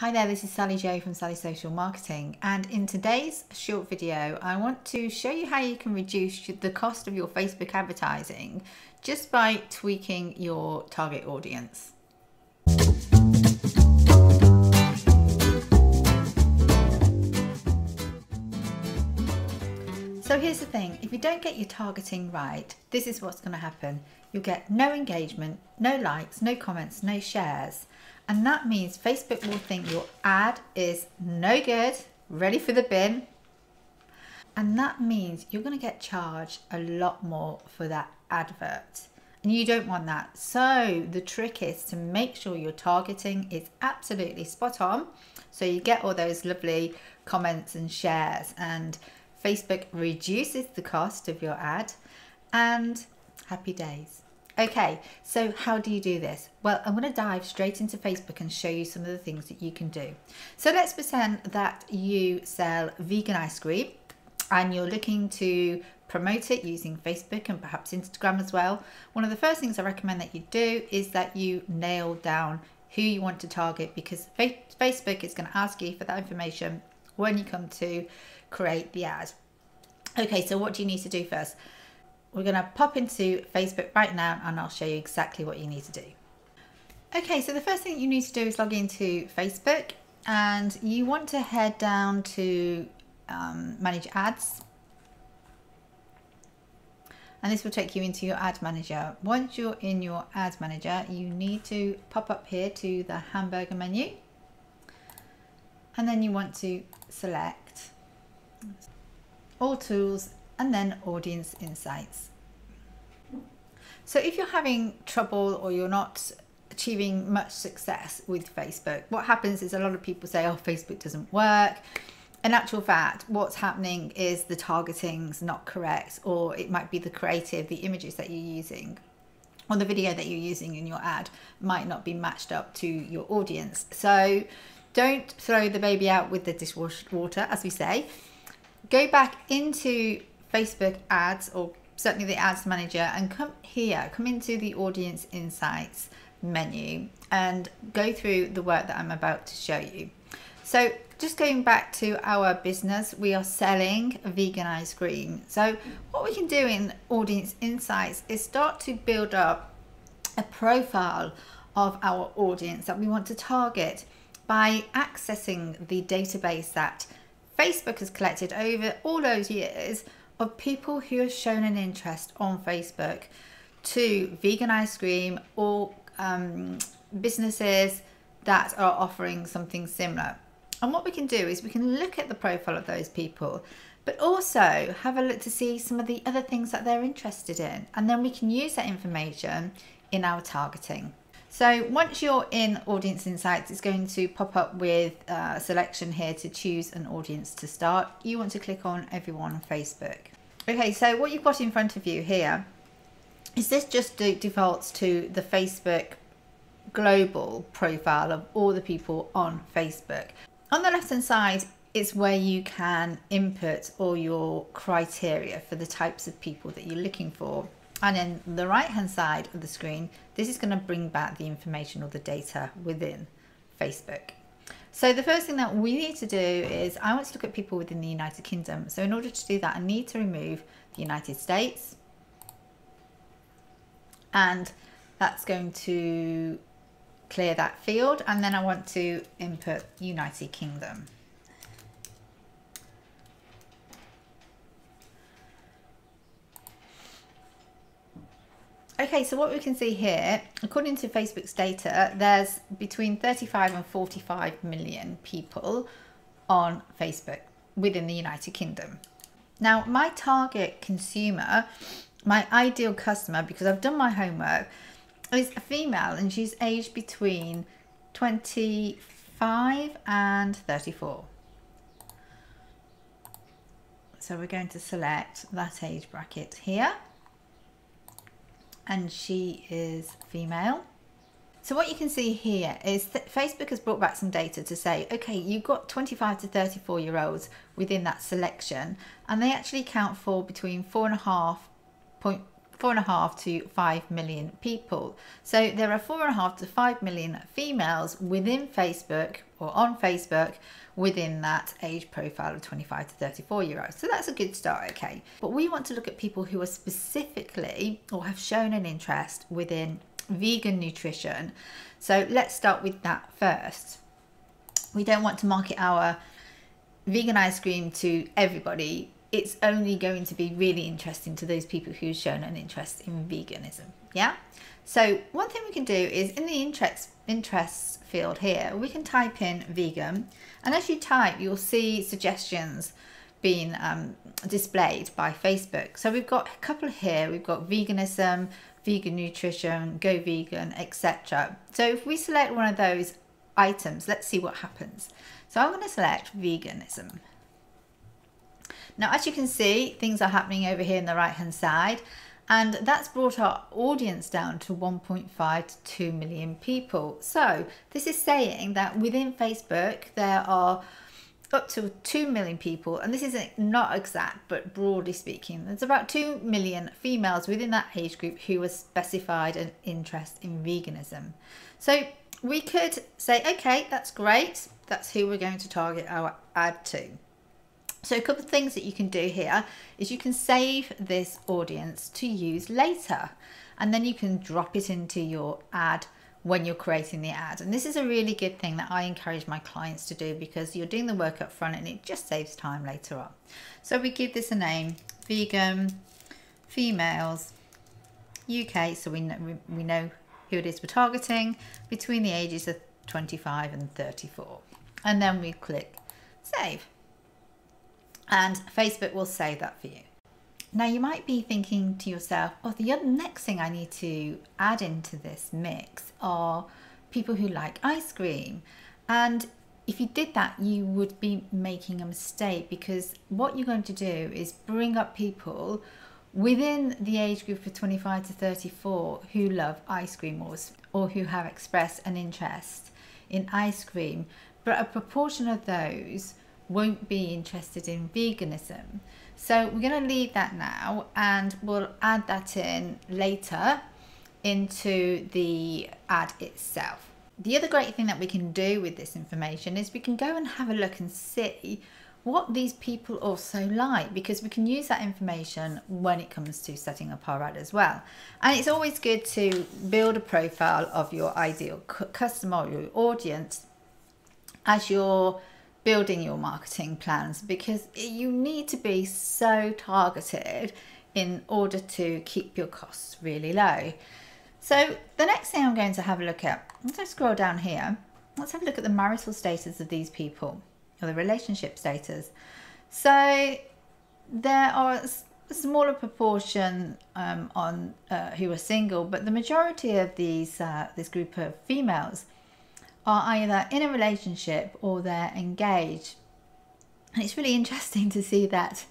Hi there, this is Sally J from Sally Social Marketing and in today's short video I want to show you how you can reduce the cost of your Facebook advertising just by tweaking your target audience. So here's the thing, if you don't get your targeting right, this is what's going to happen. You'll get no engagement, no likes, no comments, no shares. And that means Facebook will think your ad is no good, ready for the bin. And that means you're going to get charged a lot more for that advert. And you don't want that. So the trick is to make sure your targeting is absolutely spot on. So you get all those lovely comments and shares and Facebook reduces the cost of your ad and happy days. Okay, so how do you do this? Well, I'm going to dive straight into Facebook and show you some of the things that you can do. So let's pretend that you sell vegan ice cream and you're looking to promote it using Facebook and perhaps Instagram as well. One of the first things I recommend that you do is that you nail down who you want to target because Facebook is going to ask you for that information when you come to create the ad. Okay, so what do you need to do first? We're going to pop into Facebook right now and I'll show you exactly what you need to do. Okay, so the first thing you need to do is log into Facebook and you want to head down to um, manage ads and this will take you into your ad manager. Once you're in your ad manager, you need to pop up here to the hamburger menu and then you want to select all tools and then audience insights. So if you're having trouble or you're not achieving much success with Facebook, what happens is a lot of people say, oh, Facebook doesn't work. In actual fact, what's happening is the targeting's not correct, or it might be the creative, the images that you're using, or the video that you're using in your ad might not be matched up to your audience. So don't throw the baby out with the dishwater, as we say. Go back into Facebook ads or certainly the ads manager and come here, come into the audience insights menu and go through the work that I'm about to show you. So just going back to our business, we are selling vegan ice cream. So what we can do in audience insights is start to build up a profile of our audience that we want to target by accessing the database that Facebook has collected over all those years of people who have shown an interest on Facebook to vegan ice cream or um, businesses that are offering something similar. And what we can do is we can look at the profile of those people, but also have a look to see some of the other things that they're interested in. And then we can use that information in our targeting. So once you're in Audience Insights, it's going to pop up with a selection here to choose an audience to start. You want to click on everyone on Facebook. Okay, so what you've got in front of you here is this just defaults to the Facebook global profile of all the people on Facebook. On the left hand side it's where you can input all your criteria for the types of people that you're looking for. And then the right hand side of the screen, this is going to bring back the information or the data within Facebook. So the first thing that we need to do is I want to look at people within the United Kingdom. So in order to do that, I need to remove the United States. And that's going to clear that field. And then I want to input United Kingdom. Okay, so what we can see here, according to Facebook's data, there's between 35 and 45 million people on Facebook within the United Kingdom. Now, my target consumer, my ideal customer, because I've done my homework, is a female and she's aged between 25 and 34. So we're going to select that age bracket here and she is female. So what you can see here is that Facebook has brought back some data to say, okay, you've got 25 to 34 year olds within that selection, and they actually count for between four and a half point four and a half to five million people. So there are four and a half to five million females within Facebook or on Facebook within that age profile of 25 to 34 year olds. So that's a good start, okay. But we want to look at people who are specifically or have shown an interest within vegan nutrition. So let's start with that first. We don't want to market our vegan ice cream to everybody. It's only going to be really interesting to those people who've shown an interest in veganism. Yeah. So one thing we can do is in the interest interests field here, we can type in vegan, and as you type, you'll see suggestions being um, displayed by Facebook. So we've got a couple here. We've got veganism, vegan nutrition, go vegan, etc. So if we select one of those items, let's see what happens. So I'm going to select veganism. Now, as you can see, things are happening over here in the right hand side. And that's brought our audience down to 1.5 to 2 million people. So this is saying that within Facebook, there are up to 2 million people, and this is not exact, but broadly speaking, there's about 2 million females within that age group who have specified an interest in veganism. So we could say, okay, that's great. That's who we're going to target our ad to. So a couple of things that you can do here is you can save this audience to use later and then you can drop it into your ad when you're creating the ad. And this is a really good thing that I encourage my clients to do because you're doing the work up front and it just saves time later on. So we give this a name, vegan females UK, so we know, we know who it is we're targeting between the ages of 25 and 34. And then we click save and Facebook will save that for you. Now you might be thinking to yourself, oh, the other next thing I need to add into this mix are people who like ice cream. And if you did that, you would be making a mistake because what you're going to do is bring up people within the age group of 25 to 34 who love ice cream or, or who have expressed an interest in ice cream. But a proportion of those won't be interested in veganism. So we're going to leave that now and we'll add that in later into the ad itself. The other great thing that we can do with this information is we can go and have a look and see what these people also like because we can use that information when it comes to setting up our ad as well. And it's always good to build a profile of your ideal customer or your audience as you're building your marketing plans because you need to be so targeted in order to keep your costs really low. So the next thing I'm going to have a look at, let's scroll down here. Let's have a look at the marital status of these people or the relationship status. So there are a smaller proportion um, on uh, who are single, but the majority of these uh, this group of females are either in a relationship or they're engaged. And it's really interesting to see that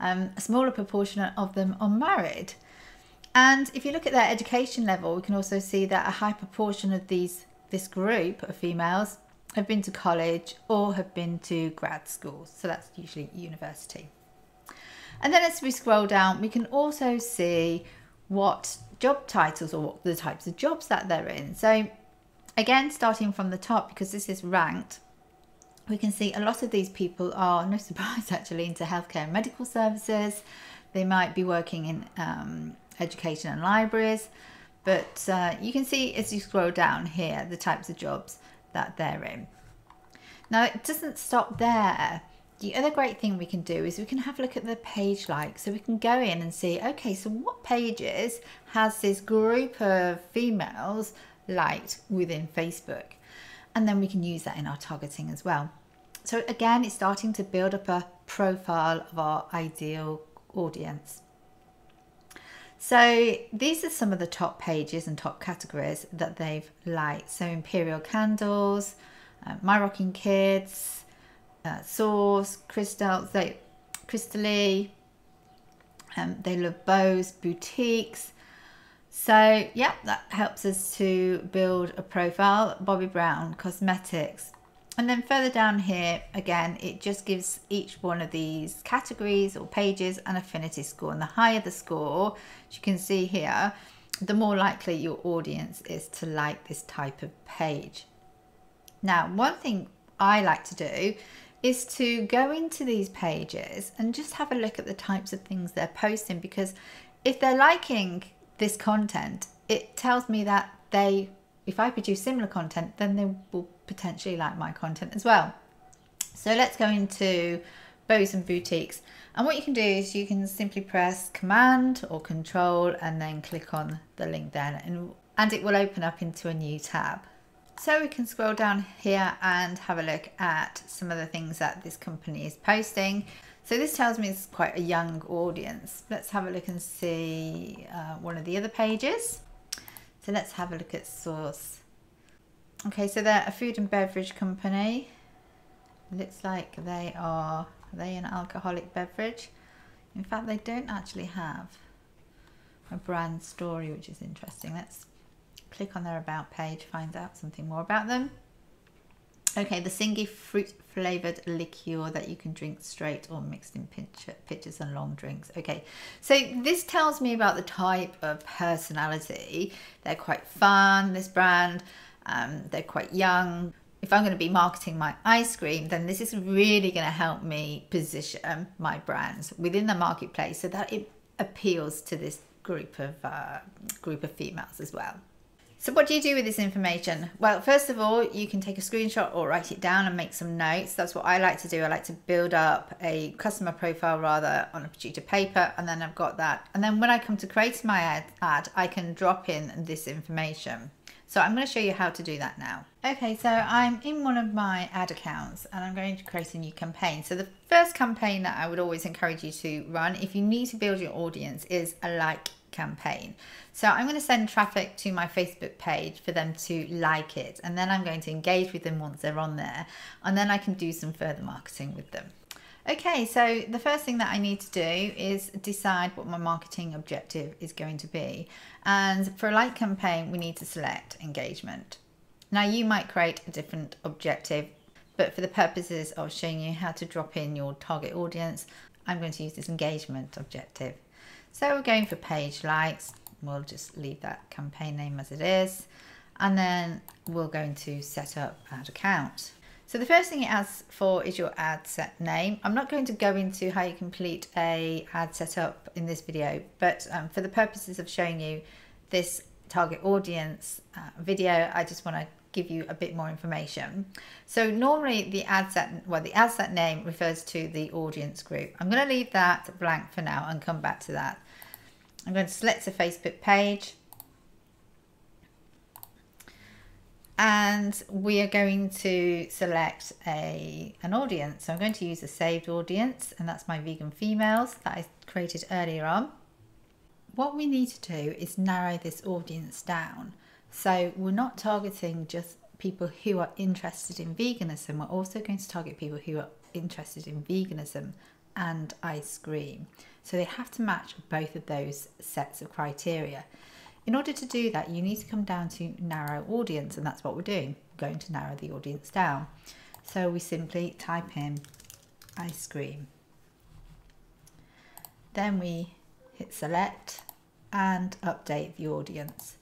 um, a smaller proportion of them are married. And if you look at their education level, we can also see that a high proportion of these this group of females have been to college or have been to grad school. So that's usually university. And then as we scroll down, we can also see what job titles or what the types of jobs that they're in. So Again, starting from the top, because this is ranked, we can see a lot of these people are, no surprise actually, into healthcare and medical services. They might be working in um, education and libraries. But uh, you can see as you scroll down here, the types of jobs that they're in. Now, it doesn't stop there. The other great thing we can do is we can have a look at the page like. So we can go in and see, okay, so what pages has this group of females liked within Facebook. And then we can use that in our targeting as well. So again, it's starting to build up a profile of our ideal audience. So these are some of the top pages and top categories that they've liked. So Imperial Candles, uh, My Rocking Kids, uh, Sourz, Crystal, Crystal um, they love bows, boutiques, so yeah, that helps us to build a profile. Bobbi Brown Cosmetics. And then further down here, again, it just gives each one of these categories or pages an affinity score. And the higher the score, as you can see here, the more likely your audience is to like this type of page. Now, one thing I like to do is to go into these pages and just have a look at the types of things they're posting because if they're liking this content, it tells me that they, if I produce similar content, then they will potentially like my content as well. So let's go into bows and boutiques. And what you can do is you can simply press command or control and then click on the link then and, and it will open up into a new tab. So we can scroll down here and have a look at some of the things that this company is posting. So this tells me it's quite a young audience. Let's have a look and see uh, one of the other pages. So let's have a look at Sourz. Okay, so they're a food and beverage company. Looks like they are, are they an alcoholic beverage? In fact, they don't actually have a brand story, which is interesting. Let's click on their about page, find out something more about them. Okay, the Singi fruit flavored liqueur that you can drink straight or mixed in pitchers and long drinks. Okay, so this tells me about the type of personality. They're quite fun, this brand. Um, they're quite young. If I'm going to be marketing my ice cream, then this is really going to help me position my brands within the marketplace so that it appeals to this group of uh, group of females as well. So what do you do with this information? Well, first of all, you can take a screenshot or write it down and make some notes. That's what I like to do. I like to build up a customer profile rather on a sheet of paper and then I've got that. And then when I come to create my ad, ad I can drop in this information. So I'm going to show you how to do that now. Okay, so I'm in one of my ad accounts and I'm going to create a new campaign. So the first campaign that I would always encourage you to run if you need to build your audience is a like campaign. So I'm going to send traffic to my Facebook page for them to like it and then I'm going to engage with them once they're on there and then I can do some further marketing with them. Okay, so the first thing that I need to do is decide what my marketing objective is going to be. And for a like campaign, we need to select engagement. Now you might create a different objective, but for the purposes of showing you how to drop in your target audience, I'm going to use this engagement objective. So we're going for page likes. We'll just leave that campaign name as it is. And then we're going to set up ad account. So the first thing it asks for is your ad set name. I'm not going to go into how you complete a ad setup in this video, but um, for the purposes of showing you this target audience uh, video, I just want to give you a bit more information. So normally the ad set, well, the ad set name refers to the audience group. I'm going to leave that blank for now and come back to that. I'm going to select a Facebook page and we are going to select a an audience. So I'm going to use a saved audience and that's my vegan females that I created earlier on. What we need to do is narrow this audience down. So we're not targeting just people who are interested in veganism, we're also going to target people who are interested in veganism and ice cream. So they have to match both of those sets of criteria. In order to do that, you need to come down to narrow audience, and that's what we're doing. We're going to narrow the audience down. So we simply type in ice cream. Then we hit select and update the audience.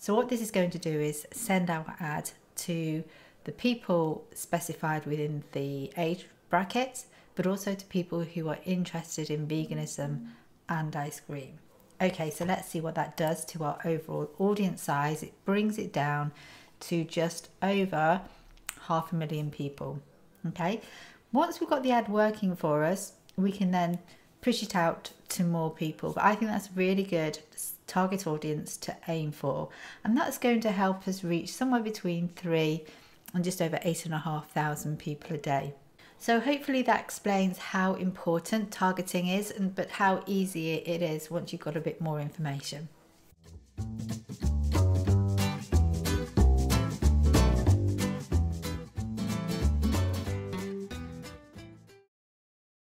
So what this is going to do is send our ad to the people specified within the age bracket, but also to people who are interested in veganism and ice cream. Okay, so let's see what that does to our overall audience size. It brings it down to just over half a million people. Okay, once we've got the ad working for us, we can then push it out to more people. But I think that's a really good target audience to aim for. And that's going to help us reach somewhere between three and just over eight and a half thousand people a day. So hopefully that explains how important targeting is, and but how easy it is once you've got a bit more information.